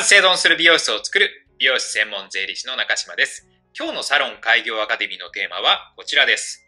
ず生存する美容室を作る美容師専門税理士の中島です。今日のサロン開業アカデミーのテーマはこちらです。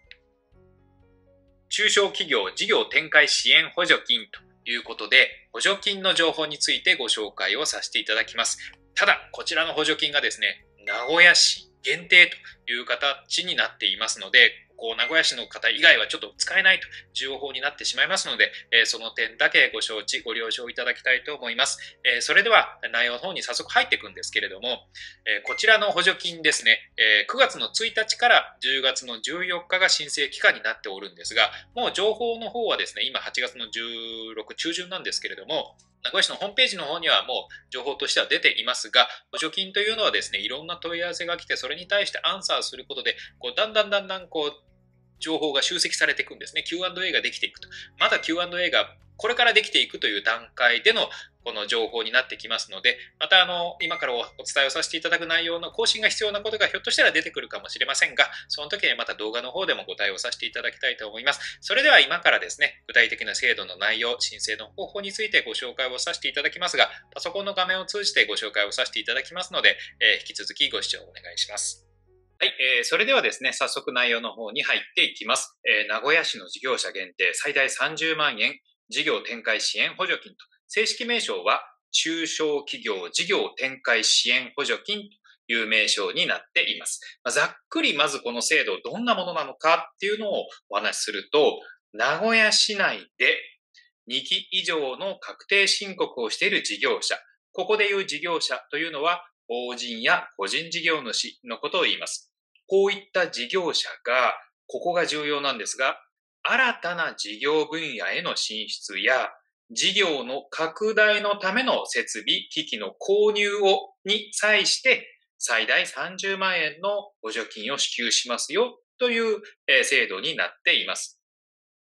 中小企業事業展開支援補助金ということで、補助金の情報についてご紹介をさせていただきます。ただ、こちらの補助金がですね、名古屋市限定という形になっていますので、こう名古屋市の方以外はちょっと使えないと情報になってしまいますので、えその点だけご承知、ご了承いただきたいと思います。えそれでは内容の方に早速入っていくんですけれども、えこちらの補助金ですね、え9月の1日から10月の14日が申請期間になっておるんですが、もう情報の方はですね、今8月の16中旬なんですけれども、名古屋市のホームページの方にはもう情報としては出ていますが、補助金というのはですね、いろんな問い合わせが来て、それに対してアンサーすることで、こうだんだんだんだんこう情報が集積されていくんですね。Q&A ができていくと。まだ Q&A がこれからできていくという段階でのこの情報になってきますので、またあの、今からお伝えをさせていただく内容の更新が必要なことがひょっとしたら出てくるかもしれませんが、その時にまた動画の方でもご対応させていただきたいと思います。それでは今からですね、具体的な制度の内容、申請の方法についてご紹介をさせていただきますが、パソコンの画面を通じてご紹介をさせていただきますので、えー、引き続きご視聴お願いします。はい、えー、それではですね、早速内容の方に入っていきます。えー、名古屋市の事業者限定最大30万円事業展開支援補助金と、正式名称は中小企業事業展開支援補助金という名称になっています。まあ、ざっくりまずこの制度どんなものなのかっていうのをお話しすると、名古屋市内で2期以上の確定申告をしている事業者、ここでいう事業者というのは法人や個人事業主のことを言います。こういった事業者が、ここが重要なんですが、新たな事業分野への進出や、事業の拡大のための設備、機器の購入を、に際して、最大30万円の補助金を支給しますよという、制度になっています。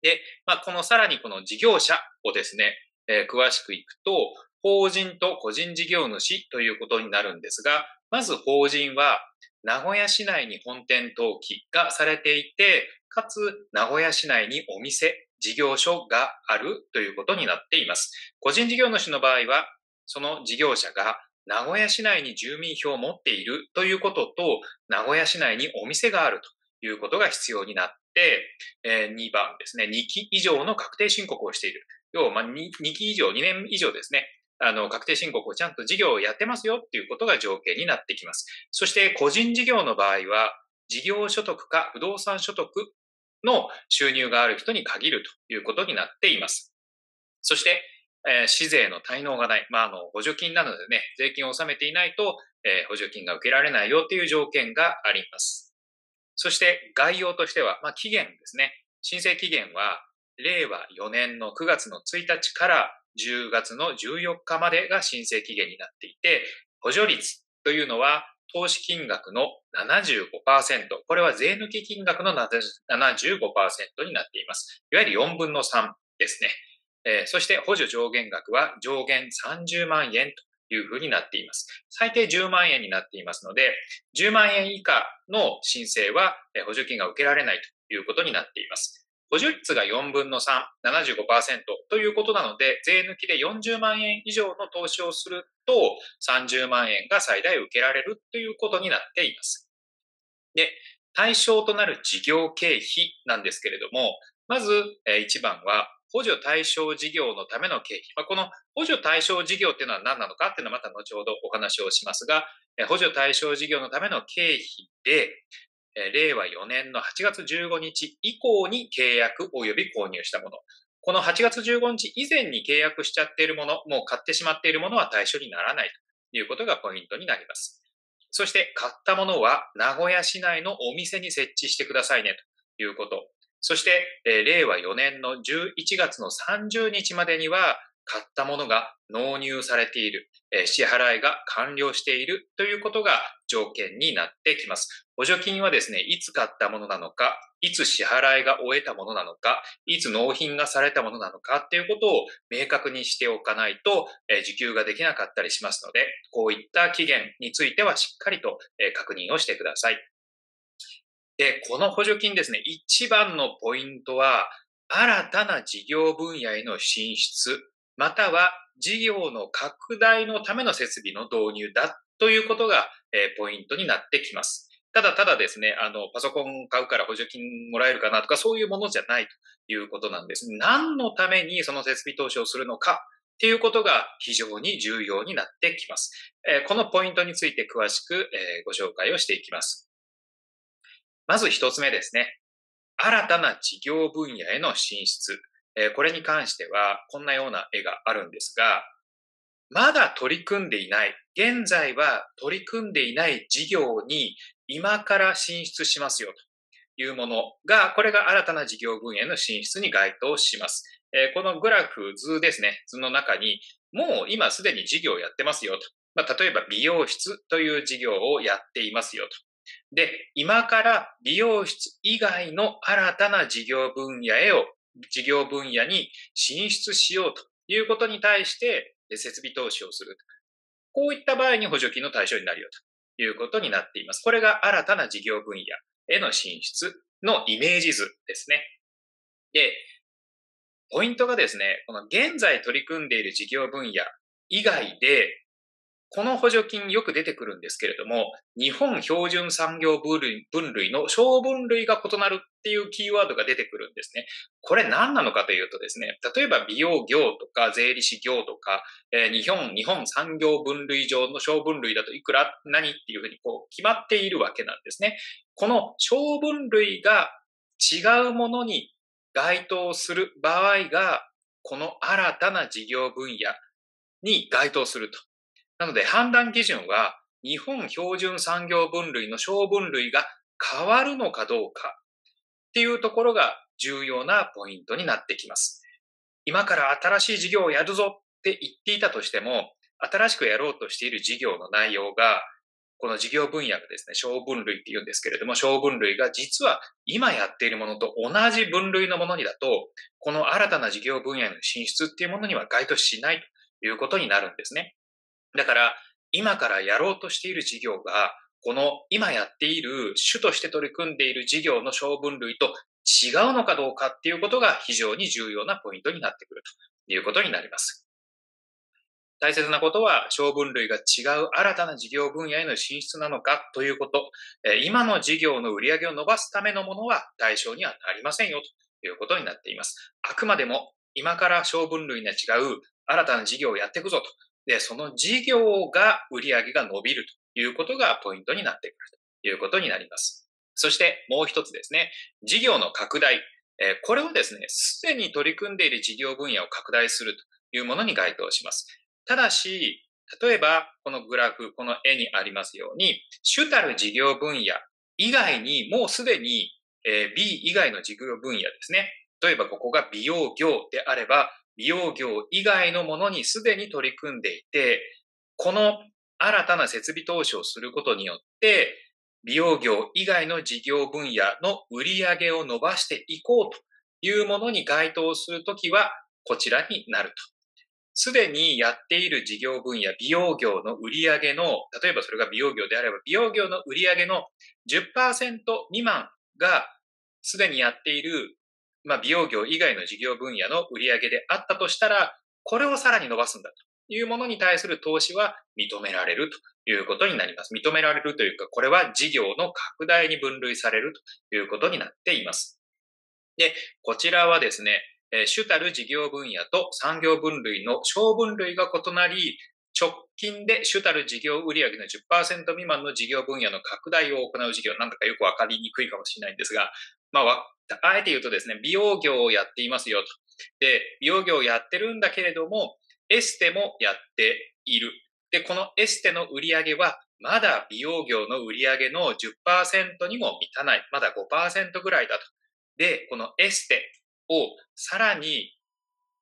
で、まあ、このさらにこの事業者をですね、えー、詳しくいくと、法人と個人事業主ということになるんですが、まず法人は名古屋市内に本店登記がされていて、かつ名古屋市内にお店、事業所があるということになっています。個人事業主の場合は、その事業者が名古屋市内に住民票を持っているということと、名古屋市内にお店があるということが必要になって、2番ですね、2期以上の確定申告をしている。要は、2期以上、2年以上ですね、あの、確定申告をちゃんと事業をやってますよっていうことが条件になってきます。そして個人事業の場合は、事業所得か不動産所得の収入がある人に限るということになっています。そして、えー、市税の滞納がない、まあ、あの、補助金なのでね、税金を納めていないと、えー、補助金が受けられないよっていう条件があります。そして、概要としては、まあ、期限ですね。申請期限は、令和4年の9月の1日から10月の14日までが申請期限になっていて、補助率というのは投資金額の75%、これは税抜き金額の75%になっています。いわゆる4分の3ですね。えー、そして補助上限額は上限30万円というふうになっています。最低10万円になっていますので、10万円以下の申請は補助金が受けられないということになっています。補助率が4分の3、75%ということなので、税抜きで40万円以上の投資をすると、30万円が最大受けられるということになっています。で、対象となる事業経費なんですけれども、まず1番は、補助対象事業のための経費。まあ、この補助対象事業っていうのは何なのかっていうのはまた後ほどお話をしますが、補助対象事業のための経費で、令和4年の8月15日以降に契約及び購入したもの。この8月15日以前に契約しちゃっているもの、もう買ってしまっているものは対象にならないということがポイントになります。そして買ったものは名古屋市内のお店に設置してくださいねということ。そして、令和4年の11月の30日までには買ったものが納入されている、え支払いが完了しているということが条件になってきます。補助金はですね、いつ買ったものなのか、いつ支払いが終えたものなのか、いつ納品がされたものなのかっていうことを明確にしておかないと、え受給ができなかったりしますので、こういった期限についてはしっかりと、え確認をしてください。で、この補助金ですね、一番のポイントは、新たな事業分野への進出または事業の拡大のための設備の導入だということが、えポイントになってきます。ただただですね、あの、パソコン買うから補助金もらえるかなとか、そういうものじゃないということなんです。何のためにその設備投資をするのかっていうことが非常に重要になってきます。えこのポイントについて詳しく、えご紹介をしていきます。まず一つ目ですね。新たな事業分野への進出。えこれに関しては、こんなような絵があるんですが、まだ取り組んでいない、現在は取り組んでいない事業に今から進出しますよというものが、これが新たな事業分野の進出に該当します。えこのグラフ、図ですね、図の中に、もう今すでに事業をやってますよと。まあ、例えば美容室という事業をやっていますよと。で、今から美容室以外の新たな事業分野へを、事業分野に進出しようということに対して設備投資をする。こういった場合に補助金の対象になるよということになっています。これが新たな事業分野への進出のイメージ図ですね。で、ポイントがですね、この現在取り組んでいる事業分野以外でこの補助金よく出てくるんですけれども、日本標準産業分類分類の小分類が異なるっていうキーワードが出てくるんですね。これ何なのかというとですね、例えば美容業とか税理士業とか、えー、日本、日本産業分類上の小分類だといくら何っていうふうにこう決まっているわけなんですね。この小分類が違うものに該当する場合が、この新たな事業分野に該当するとなので判断基準は日本標準産業分類の小分類が変わるのかどうかっていうところが重要なポイントになってきます。今から新しい事業をやるぞって言っていたとしても、新しくやろうとしている事業の内容が、この事業分野がですね、小分類って言うんですけれども、小分類が実は今やっているものと同じ分類のものにだと、この新たな事業分野への進出っていうものには該当しないということになるんですね。だから、今からやろうとしている事業が、この今やっている主として取り組んでいる事業の小分類と違うのかどうかっていうことが非常に重要なポイントになってくるということになります。大切なことは、小分類が違う新たな事業分野への進出なのかということ、今の事業の売り上げを伸ばすためのものは対象にはなりませんよということになっています。あくまでも今から小分類には違う新たな事業をやっていくぞとで、その事業が売り上げが伸びるということがポイントになってくるということになります。そしてもう一つですね、事業の拡大。これをですね、すでに取り組んでいる事業分野を拡大するというものに該当します。ただし、例えば、このグラフ、この絵にありますように、主たる事業分野以外にもうすでに、B 以外の事業分野ですね。例えばここが美容業であれば、美容業以外のものにすでに取り組んでいて、この新たな設備投資をすることによって、美容業以外の事業分野の売り上げを伸ばしていこうというものに該当するときは、こちらになると。すでにやっている事業分野、美容業の売り上げの、例えばそれが美容業であれば、美容業の売り上げの10%未満がすでにやっているまあ、美容業以外の事業分野の売り上げであったとしたら、これをさらに伸ばすんだというものに対する投資は認められるということになります。認められるというか、これは事業の拡大に分類されるということになっています。で、こちらはですね、主たる事業分野と産業分類の小分類が異なり、直近で主たる事業売上の10%未満の事業分野の拡大を行う事業、なんだかよくわかりにくいかもしれないんですが、まあ、あえて言うとですね、美容業をやっていますよと。で、美容業をやってるんだけれども、エステもやっている。で、このエステの売り上げは、まだ美容業の売り上げの10%にも満たない。まだ5%ぐらいだと。で、このエステをさらに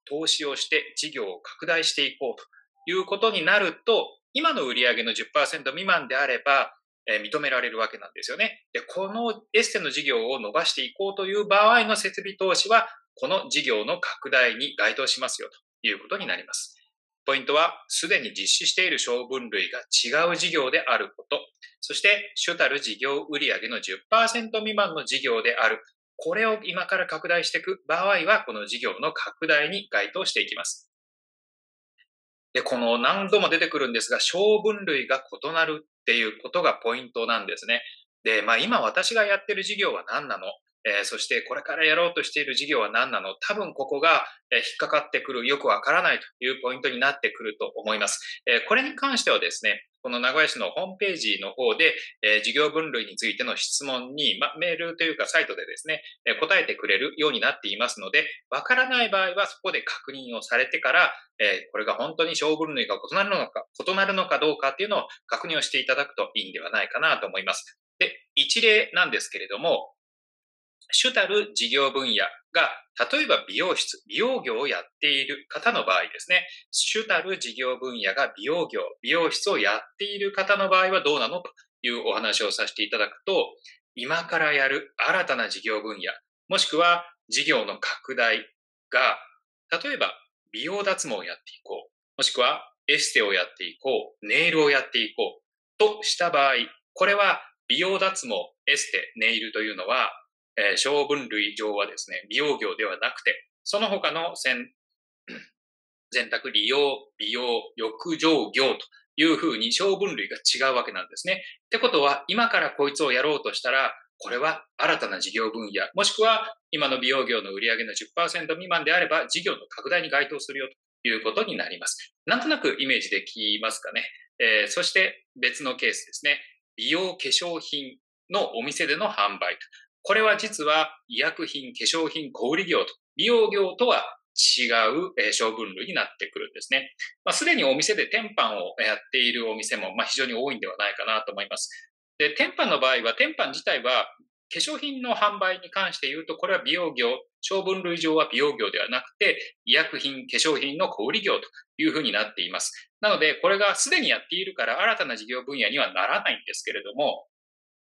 投資をして事業を拡大していこうということになると、今の売り上げの10%未満であれば、え認められるわけなんですよね。で、このエステの事業を伸ばしていこうという場合の設備投資は、この事業の拡大に該当しますよということになります。ポイントは、すでに実施している小分類が違う事業であること、そして主たる事業売上の10%未満の事業である。これを今から拡大していく場合は、この事業の拡大に該当していきます。で、この何度も出てくるんですが、小分類が異なるっていうことがポイントなんですね。で、まあ今私がやってる事業は何なの？えー、そしてこれからやろうとしている事業は何なの？多分ここが、え引っかかってくる、よくわからないというポイントになってくると思います。えー、これに関してはですね、この名古屋市のホームページの方で、えー、事業分類についての質問に、ま、メールというかサイトでですね、え答えてくれるようになっていますので、わからない場合はそこで確認をされてから、えこれが本当に小分類が異なるのか、異なるのかどうかっていうのを確認をしていただくといいんではないかなと思います。で、一例なんですけれども、主たる事業分野が、例えば美容室、美容業をやっている方の場合ですね、主たる事業分野が美容業、美容室をやっている方の場合はどうなのというお話をさせていただくと、今からやる新たな事業分野、もしくは事業の拡大が、例えば美容脱毛をやっていこう、もしくはエステをやっていこう、ネイルをやっていこうとした場合、これは美容脱毛、エステ、ネイルというのはえー、小分類上はですね、美容業ではなくて、その他の選択、利用、美容、浴場業というふうに小分類が違うわけなんですね。ってことは、今からこいつをやろうとしたら、これは新たな事業分野、もしくは今の美容業の売り上げの10%未満であれば事業の拡大に該当するよということになります。なんとなくイメージできますかね。えー、そして別のケースですね。美容化粧品のお店での販売と。これは実は医薬品、化粧品、小売業と、美容業とは違う、え小分類になってくるんですね。まあ、すでにお店で天板をやっているお店も、まあ、非常に多いんではないかなと思います。で、天板の場合は、天板自体は化粧品の販売に関して言うと、これは美容業、小分類上は美容業ではなくて、医薬品、化粧品の小売業というふうになっています。なので、これがすでにやっているから新たな事業分野にはならないんですけれども、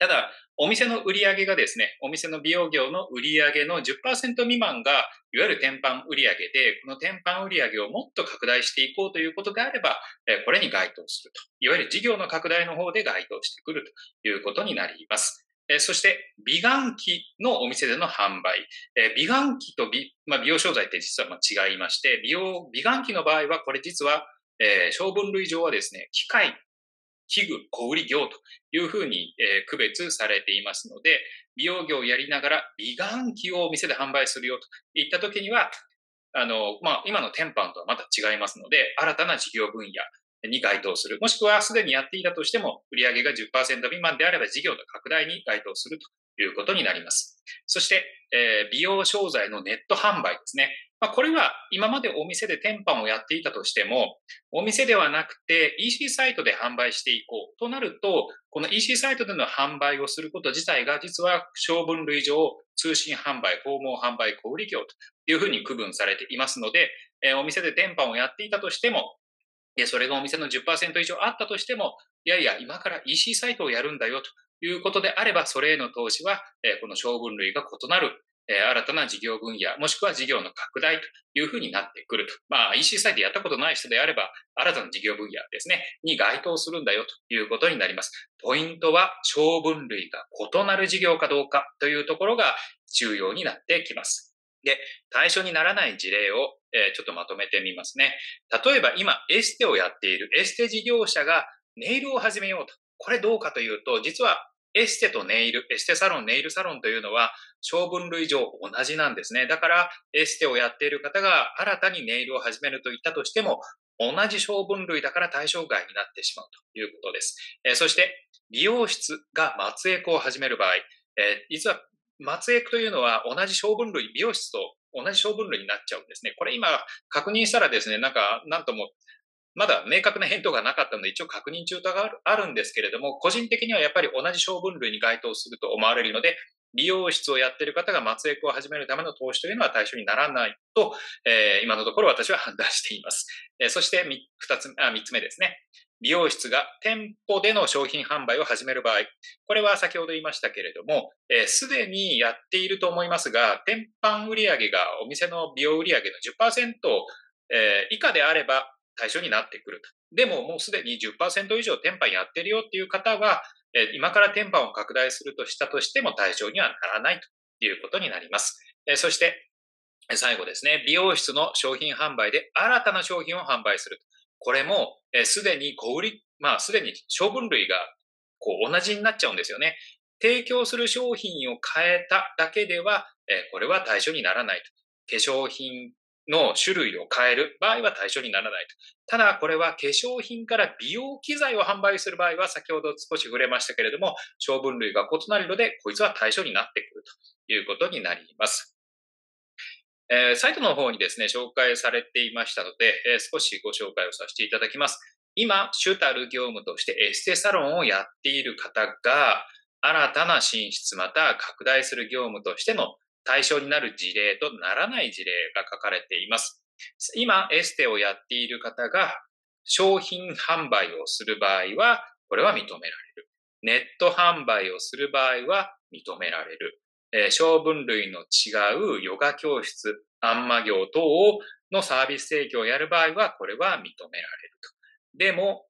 ただ、お店の売り上げがですね、お店の美容業の売り上げの10%未満が、いわゆる天板売り上げで、この天板売り上げをもっと拡大していこうということであれば、これに該当すると。いわゆる事業の拡大の方で該当してくるということになります。そして、美顔器のお店での販売。美顔器と美,、まあ、美容商材って実は違いまして、美容、美顔器の場合は、これ実は、えー、小分類上はですね、機械器具、小売業というふうに、えー、区別されていますので、美容業をやりながら美顔器をお店で販売するよといったときには、あの、まあ、今の天板とはまた違いますので、新たな事業分野に該当する。もしくはすでにやっていたとしても、売上が10%未満であれば事業の拡大に該当するということになります。そして、えー、美容商材のネット販売ですね。まあ、これは今までお店で天板をやっていたとしても、お店ではなくて EC サイトで販売していこうとなると、この EC サイトでの販売をすること自体が実は小分類上通信販売、訪問販売、小売業というふうに区分されていますので、えー、お店で天板をやっていたとしても、それがお店の10%以上あったとしても、いやいや、今から EC サイトをやるんだよということであれば、それへの投資は、え、この小分類が異なるえ新たな事業分野、もしくは事業の拡大というふうになってくると。まあ、EC サイトやったことない人であれば、新たな事業分野ですね、に該当するんだよということになります。ポイントは、小分類が異なる事業かどうかというところが重要になってきます。で、対象にならない事例を、えー、ちょっとまとめてみますね。例えば今、エステをやっているエステ事業者がネイルを始めようと。これどうかというと、実はエステとネイル、エステサロン、ネイルサロンというのは、小分類上同じなんですね。だから、エステをやっている方が新たにネイルを始めると言ったとしても、同じ小分類だから対象外になってしまうということです。え、そして、美容室が松エクを始める場合、え、実は松エクというのは同じ小分類、美容室と同じ小分類になっちゃうんですね。これ今確認したらですね、なんか、なんともまだ明確な返答がなかったので一応確認中があるんですけれども、個人的にはやっぱり同じ小分類に該当すると思われるので、美容室をやっている方が松エクを始めるための投資というのは対象にならないと、えー、今のところ私は判断しています。えー、そして二つあ、三つ目ですね。美容室が店舗での商品販売を始める場合、これは先ほど言いましたけれども、す、で、にやっていると思いますが、天板売上がお店の美容売上の10%、えー、以下であれば、対象になってくると。でももうすでに10%以上天板やってるよっていう方は、今から天板を拡大するとしたとしても対象にはならないということになります。そして、最後ですね、美容室の商品販売で新たな商品を販売する。これも、す、で、に小売まあ、すでに処分類がこう同じになっちゃうんですよね。提供する商品を変えただけでは、これは対象にならないと。化粧品の種類を変える場合は対象にならないと。ただ、これは化粧品から美容機材を販売する場合は、先ほど少し触れましたけれども、小分類が異なるので、こいつは対象になってくるということになります。えー、サイトの方にですね、紹介されていましたので、えー、少しご紹介をさせていただきます。今、主たる業務としてエステサロンをやっている方が、新たな進出また拡大する業務としての対象になる事例とならない事例が書かれています。今、エステをやっている方が商品販売をする場合は、これは認められる。ネット販売をする場合は認められる。えー、小分類の違うヨガ教室、アンマ業等のサービス提供をやる場合は、これは認められると。でも、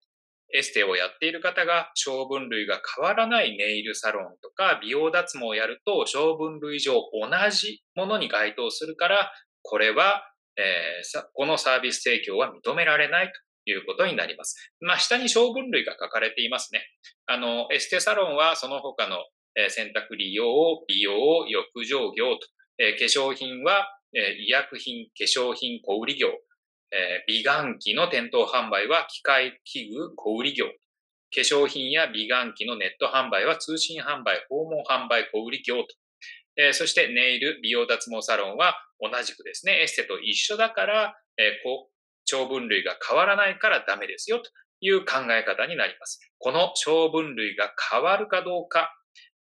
エステをやっている方が小分類が変わらないネイルサロンとか美容脱毛をやると小分類上同じものに該当するから、これは、えー、このサービス提供は認められないということになります。まあ、下に小分類が書かれていますね。あの、エステサロンはその他の、えー、洗濯利用、美容、浴場業と、えー、化粧品は、え医薬品、化粧品、小売業、えー、美顔器の店頭販売は機械器具小売業。化粧品や美顔器のネット販売は通信販売、訪問販売、小売業と。えー、そしてネイル、美容脱毛サロンは同じくですね、エステと一緒だから、えー、こう、長分類が変わらないからダメですよという考え方になります。この小分類が変わるかどうか、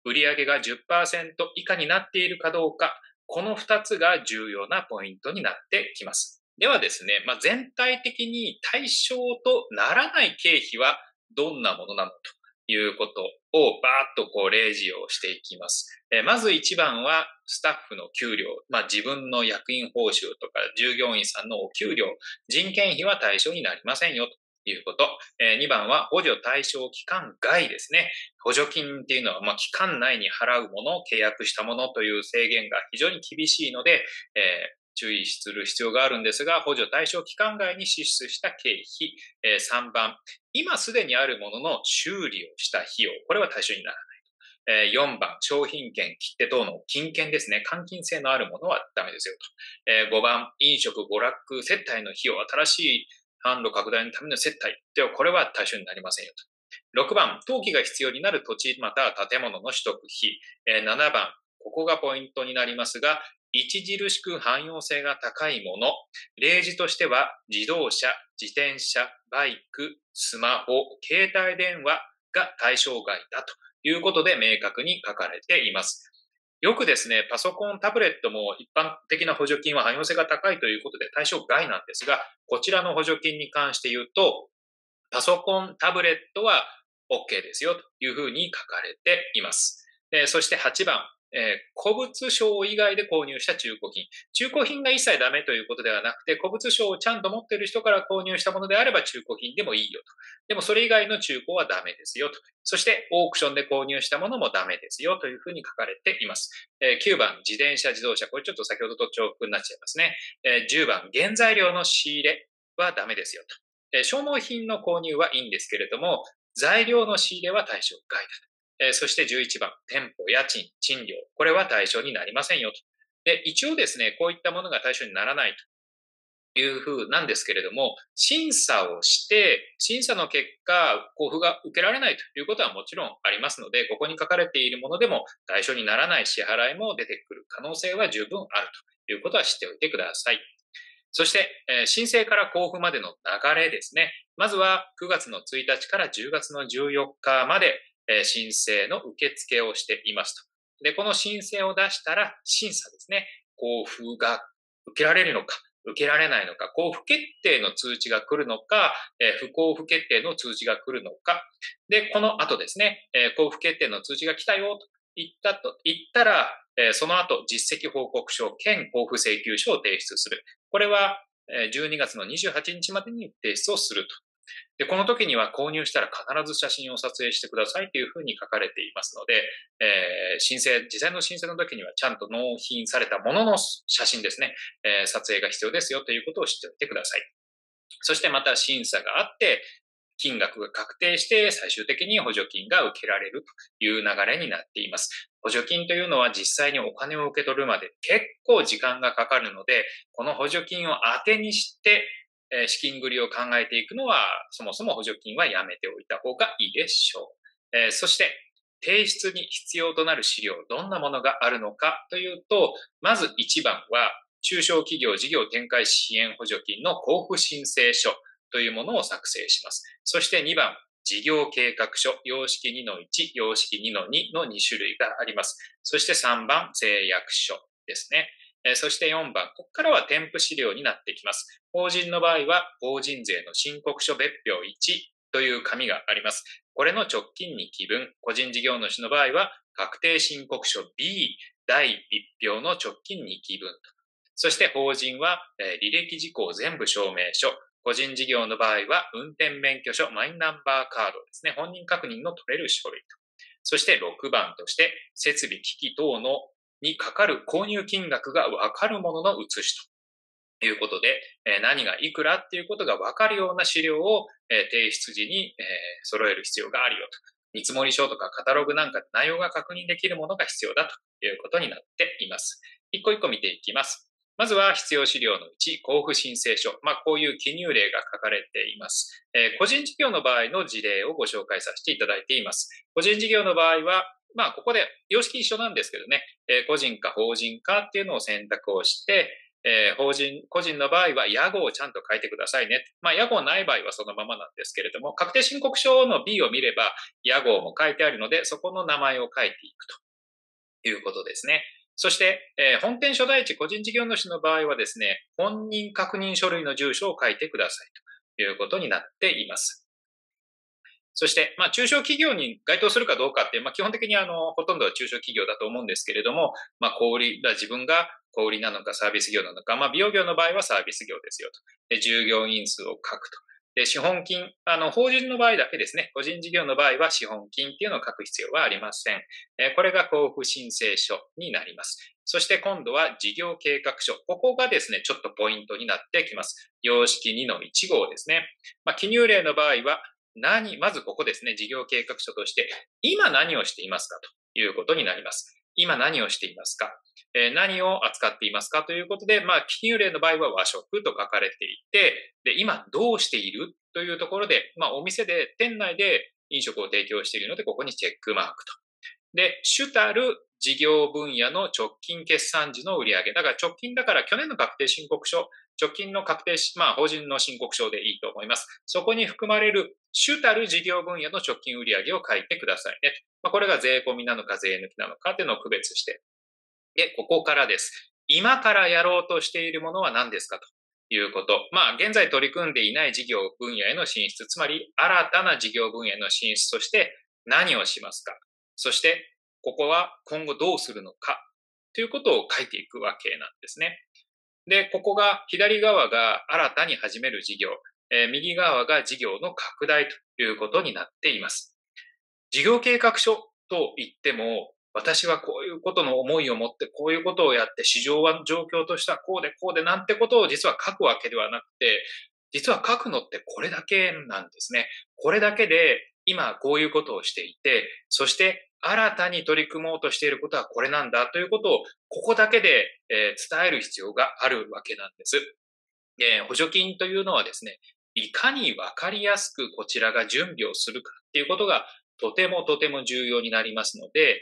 売上が10%以下になっているかどうか、この2つが重要なポイントになってきます。ではですね、まあ、全体的に対象とならない経費はどんなものなのということをバーッとこう例示をしていきます。えまず1番はスタッフの給料、まあ、自分の役員報酬とか従業員さんのお給料、人件費は対象になりませんよということ。え2番は補助対象期間外ですね。補助金っていうのは、ま、期間内に払うものを、契約したものという制限が非常に厳しいので、え注意する必要があるんですが、補助対象期間外に支出した経費。えー、3番、今すでにあるものの修理をした費用。これは対象にならない。えー、4番、商品券、切手等の金券ですね。換金性のあるものはダメですよと。えー、5番、飲食、娯楽、接待の費用、新しい販路拡大のための接待。では、これは対象になりませんよと。6番、登記が必要になる土地または建物の取得費。え、7番、ここがポイントになりますが、著しく汎用性が高いもの、例示としては自動車、自転車、バイク、スマホ、携帯電話が対象外だということで明確に書かれています。よくですね、パソコン、タブレットも一般的な補助金は汎用性が高いということで対象外なんですが、こちらの補助金に関して言うと、パソコン、タブレットは OK ですよというふうに書かれています。そして8番、えー、古物商以外で購入した中古品。中古品が一切ダメということではなくて、古物商をちゃんと持っている人から購入したものであれば中古品でもいいよと。でもそれ以外の中古はダメですよと。そしてオークションで購入したものもダメですよというふうに書かれています。えー、9番、自転車自動車。これちょっと先ほどと重複になっちゃいますね。えー、10番、原材料の仕入れはダメですよと。え消耗品の購入はいいんですけれども、材料の仕入れは対象外だと。えそして11番、店舗、家賃、賃料。これは対象になりませんよと。で、一応ですね、こういったものが対象にならないというふうなんですけれども、審査をして、審査の結果、交付が受けられないということはもちろんありますので、ここに書かれているものでも対象にならない支払いも出てくる可能性は十分あるということは知っておいてください。そして、え申請から交付までの流れですね。まずは9月の1日から10月の14日まで、え申請の受付をしていますと。で、この申請を出したら審査ですね。交付が受けられるのか、受けられないのか、交付決定の通知が来るのか、不交付決定の通知が来るのか。で、この後ですね、交付決定の通知が来たよと言ったと、言ったら、その後実績報告書兼交付請求書を提出する。これは12月の28日までに提出をするとで、この時には購入したら必ず写真を撮影してくださいというふうに書かれていますので、えー、申請、実際の申請の時にはちゃんと納品されたものの写真ですね、えー、撮影が必要ですよということを知っておいてください。そしてまた審査があって、金額が確定して最終的に補助金が受けられるという流れになっています。補助金というのは実際にお金を受け取るまで結構時間がかかるので、この補助金を当てにして資金繰りを考えていくのは、そもそも補助金はやめておいた方がいいでしょう。そして、提出に必要となる資料、どんなものがあるのかというと、まず1番は、中小企業事業展開支援補助金の交付申請書というものを作成します。そして2番、事業計画書、様式2の1、様式2の2の2種類があります。そして3番、誓約書ですね。そして4番、ここからは添付資料になってきます。法人の場合は、法人税の申告書別表1という紙があります。これの直近2記分、個人事業主の場合は、確定申告書 B 第1票の直近2記分と。そして法人は、履歴事項全部証明書。個人事業の場合は、運転免許証、マイナンバーカードですね。本人確認の取れる書類と。そして6番として、設備機器等のにかかる購入金額がわかるものの写しということで、何がいくらっていうことがわかるような資料を提出時に揃える必要があるよと。見積書とかカタログなんかで内容が確認できるものが必要だということになっています。一個一個見ていきます。まずは必要資料のうち、交付申請書。まあ、こういう記入例が書かれています。えー、個人事業の場合の事例をご紹介させていただいています。個人事業の場合は、まあ、ここで様式一緒なんですけどね、えー、個人か法人かっていうのを選択をして、えー、法人、個人の場合は屋号をちゃんと書いてくださいね。まあ、屋号ない場合はそのままなんですけれども、確定申告書の B を見れば、屋号も書いてあるので、そこの名前を書いていくということですね。そして、えー、本店所在地個人事業主の場合はですね、本人確認書類の住所を書いてくださいということになっています。そして、まあ、中小企業に該当するかどうかって、まあ、基本的にあの、ほとんどは中小企業だと思うんですけれども、まあ、小売だ、自分が小売なのかサービス業なのか、まあ、美容業の場合はサービス業ですよと。で、従業員数を書くと。で、資本金、あの、法人の場合だけですね。個人事業の場合は資本金っていうのを書く必要はありません。えこれが交付申請書になります。そして今度は事業計画書。ここがですね、ちょっとポイントになってきます。様式2の1号ですね。まあ、記入例の場合は、何、まずここですね、事業計画書として、今何をしていますかということになります。今何をしていますか、えー、何を扱っていますかということで、まあ、記入例の場合は和食と書かれていて、で、今どうしている？というところで、まあ、お店で、店内で飲食を提供しているので、ここにチェックマークと。で、主たる事業分野の直近決算時の売上。だから直近だから去年の確定申告書、直近の確定し、まあ、法人の申告書でいいと思います。そこに含まれる主たる事業分野の直近売上を書いてくださいね。まあ、これが税込みなのか税抜きなのかっていうのを区別して。で、ここからです。今からやろうとしているものは何ですかということ。まあ、現在取り組んでいない事業分野への進出、つまり新たな事業分野への進出として何をしますか。そして、ここは今後どうするのかということを書いていくわけなんですね。で、ここが左側が新たに始める事業、えー、右側が事業の拡大ということになっています。事業計画書と言っても、私はこういうことの思いを持ってこういうことをやって市場は状況としてはこうでこうでなんてことを実は書くわけではなくて、実は書くのってこれだけなんですね。これだけで今こういうことをしていて、そして新たに取り組もうとしていることはこれなんだということを、ここだけで、伝える必要があるわけなんです。え補助金というのはですね、いかにわかりやすくこちらが準備をするかっていうことがとてもとても重要になりますので、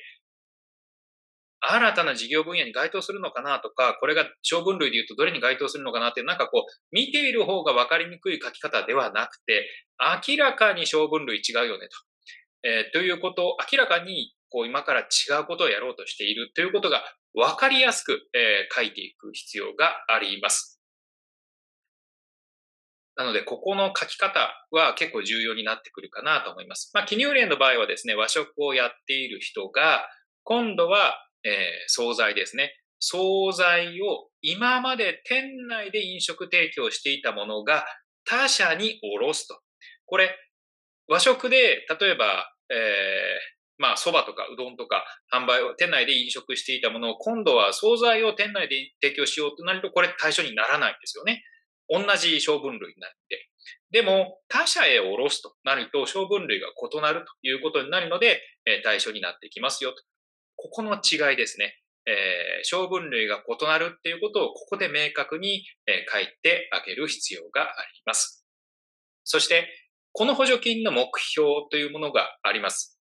新たな事業分野に該当するのかなとか、これが小分類で言うとどれに該当するのかなって、なんかこう、見ている方が分かりにくい書き方ではなくて、明らかに小分類違うよねと。えー、ということを明らかにこう今から違うことをやろうとしているということが分かりやすく、えー、書いていく必要があります。なので、ここの書き方は結構重要になってくるかなと思います。まあ、記入例の場合はですね、和食をやっている人が、今度は、えー、惣菜ですね。惣菜を今まで店内で飲食提供していたものが他社に卸すと。これ、和食で、例えば、えー、まあ、蕎麦とかうどんとか販売を、店内で飲食していたものを、今度は惣菜を店内で提供しようとなると、これ対象にならないんですよね。同じ小分類になって、でも他社へ下ろすとなると小分類が異なるということになるので、え対象になってきますよと。ここの違いですね。えー、小分類が異なるっていうことをここで明確に、え書いてあげる必要があります。そして、この補助金の目標というものがあります。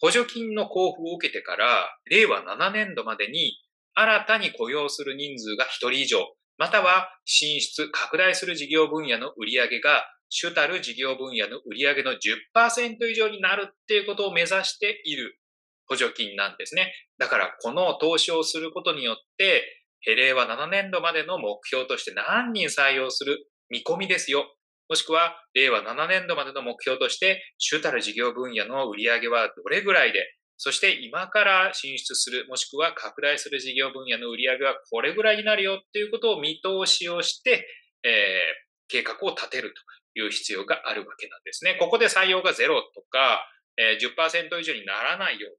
補助金の交付を受けてから、令和7年度までに新たに雇用する人数が1人以上、または進出、拡大する事業分野の売上が主たる事業分野の売上の10%以上になるっていうことを目指している補助金なんですね。だからこの投資をすることによって、令和7年度までの目標として何人採用する見込みですよ。もしくは、令和7年度までの目標として、主たる事業分野の売上はどれぐらいで、そして今から進出する、もしくは拡大する事業分野の売上はこれぐらいになるよっていうことを見通しをして、えー、計画を立てるという必要があるわけなんですね。ここで採用がゼロとか、えー、10%以上にならないよう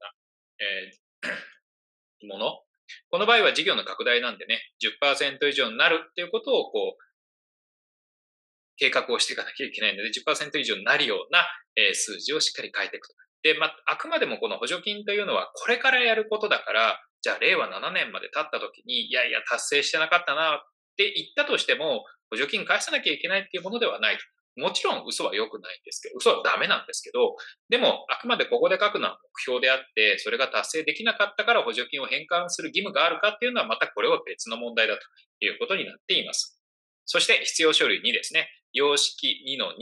な、えー、もの。この場合は事業の拡大なんでね、10%以上になるっていうことをこう、計画をしていかなきゃいけないので、10%以上になるような、数字をしっかり書いていくと。で、まあ、あくまでもこの補助金というのは、これからやることだから、じゃあ、令和7年まで経った時に、いやいや、達成してなかったなって言ったとしても、補助金返さなきゃいけないっていうものではないと。もちろん嘘は良くないんですけど、嘘はダメなんですけど、でも、あくまでここで書くのは目標であって、それが達成できなかったから補助金を返還する義務があるかっていうのは、またこれは別の問題だということになっています。そして必要書類2ですね。様式2の2。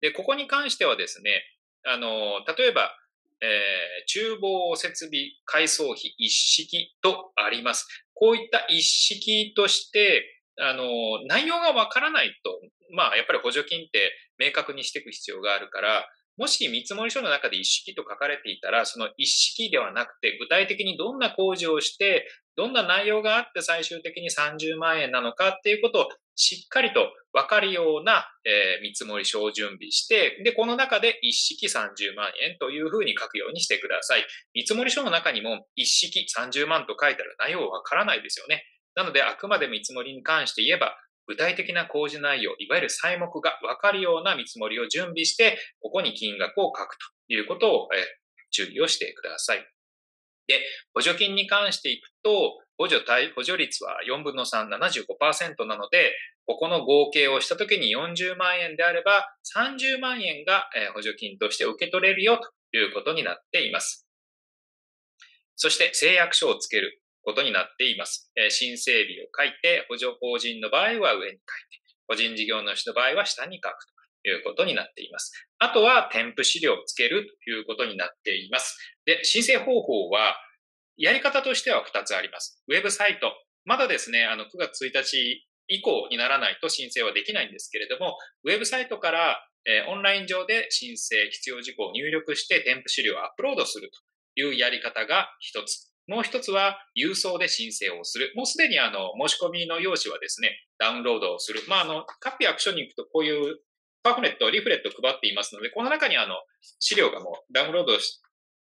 で、ここに関してはですね、あの、例えば、えー、厨房設備改装費一式とあります。こういった一式として、あの、内容がわからないと、まあ、やっぱり補助金って明確にしていく必要があるから、もし見積書の中で一式と書かれていたら、その一式ではなくて、具体的にどんな工事をして、どんな内容があって最終的に30万円なのかっていうことをしっかりとわかるような、えー、見積書を準備して、で、この中で一式30万円というふうに書くようにしてください。見積もり書の中にも一式30万と書いたら内容わからないですよね。なので、あくまで見積もりに関して言えば、具体的な工事内容、いわゆる細目がわかるような見積もりを準備して、ここに金額を書くということを、えー、注意をしてください。で、補助金に関していくと、補助対、補助率は4分の3、75%なので、ここの合計をしたときに40万円であれば、30万円が補助金として受け取れるよということになっています。そして誓約書をつけることになっています。申請日を書いて、補助法人の場合は上に書いて、個人事業主の場合は下に書くとということになっています。あとは添付資料をつけるということになっています。で、申請方法は、やり方としては2つあります。ウェブサイト。まだですね、あの、9月1日以降にならないと申請はできないんですけれども、ウェブサイトから、えー、オンライン上で申請必要事項を入力して添付資料をアップロードするというやり方が一つ。もう一つは郵送で申請をする。もうすでにあの、申し込みの用紙はですね、ダウンロードをする。まあ、あの、各役所に行くとこういうパフレット、リフレットを配っていますので、この中にあの、資料がもうダウンロード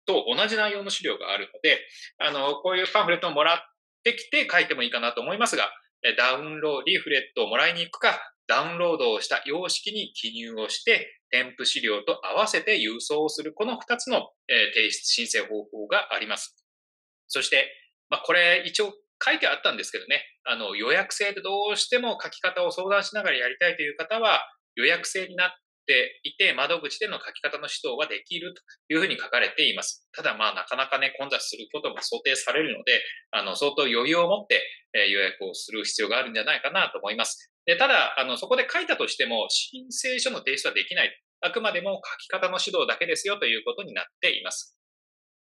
と同じ内容の資料があるので、あの、こういうパンフレットをもらってきて書いてもいいかなと思いますが、ダウンロード、リフレットをもらいに行くか、ダウンロードをした様式に記入をして、添付資料と合わせて郵送をする、この2つの、提出申請方法があります。そして、まあ、これ一応書いてあったんですけどね、あの予約制でどうしても書き方を相談しながらやりたいという方は、予約制になっていて、窓口での書き方の指導ができるというふうに書かれています。ただまあなかなかね、混雑することも想定されるので、あの、相当余裕を持って、え予約をする必要があるんじゃないかなと思います。で、ただ、あの、そこで書いたとしても、申請書の提出はできない。あくまでも書き方の指導だけですよということになっています。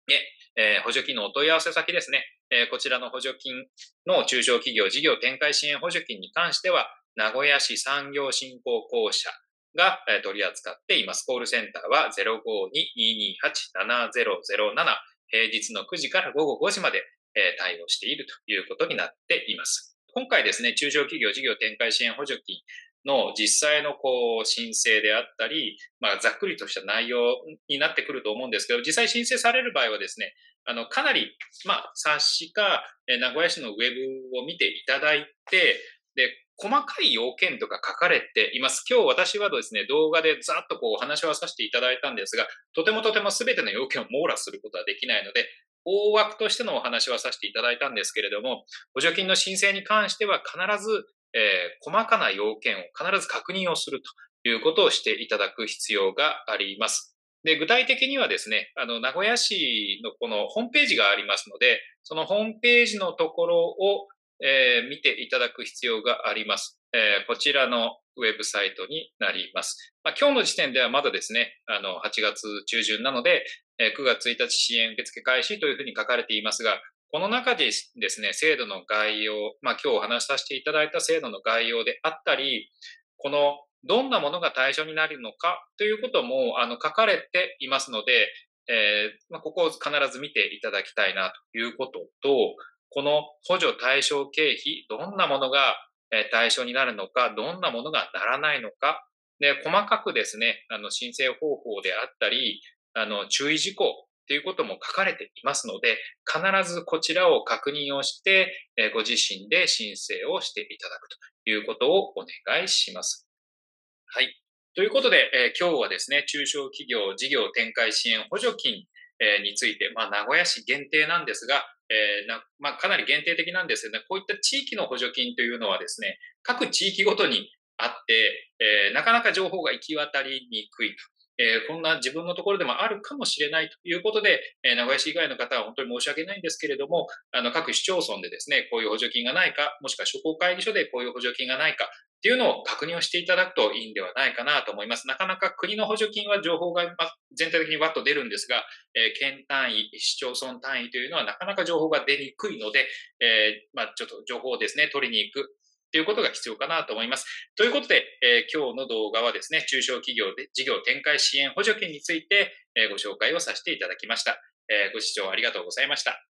で、えー、補助金のお問い合わせ先ですね。えー、こちらの補助金の中小企業事業展開支援補助金に関しては、名古屋市産業振興公社が取り扱っています。コールセンターは052-228-7007平日の9時から午後5時まで対応しているということになっています。今回ですね、中小企業事業展開支援補助金の実際のこう申請であったり、まあ、ざっくりとした内容になってくると思うんですけど、実際申請される場合はですね、あの、かなり、まあ、冊子か、名古屋市のウェブを見ていただいて、で、細かい要件とか書かれています。今日私はですね、動画でざっとこうお話はさせていただいたんですが、とてもとても全ての要件を網羅することはできないので、大枠としてのお話はさせていただいたんですけれども、補助金の申請に関しては必ず、えー、細かな要件を必ず確認をするということをしていただく必要があります。で、具体的にはですね、あの、名古屋市のこのホームページがありますので、そのホームページのところを、えー、見ていただく必要があります。えー、こちらのウェブサイトになります。まあ、今日の時点ではまだですね、あの、8月中旬なので、えー、9月1日支援受付開始というふうに書かれていますが、この中でですね、制度の概要、まあ、今日お話しさせていただいた制度の概要であったり、このどんなものが対象になるのかということもあの書かれていますので、えーまあ、ここを必ず見ていただきたいなということと、この補助対象経費、どんなものが対象になるのか、どんなものがならないのか、で、細かくですね、あの、申請方法であったり、あの、注意事項っていうことも書かれていますので、必ずこちらを確認をして、ご自身で申請をしていただくということをお願いします。はい。ということで、えー、今日はですね、中小企業事業展開支援補助金、え、について、まあ、名古屋市限定なんですが、えーなまあ、かなり限定的なんですよね。こういった地域の補助金というのはですね、各地域ごとにあって、えー、なかなか情報が行き渡りにくいと。えー、こんな自分のところでもあるかもしれないということで、え、名古屋市以外の方は本当に申し訳ないんですけれども、あの、各市町村でですね、こういう補助金がないか、もしくは商工会議所でこういう補助金がないか、っていうのを確認をしていただくといいんではないかなと思います。なかなか国の補助金は情報が全体的にわっと出るんですが、えー、県単位、市町村単位というのはなかなか情報が出にくいので、えー、まあ、ちょっと情報をですね、取りに行くということが必要かなと思います。ということで、えー、今日の動画はですね、中小企業で事業展開支援補助金について、えー、ご紹介をさせていただきました。えー、ご視聴ありがとうございました。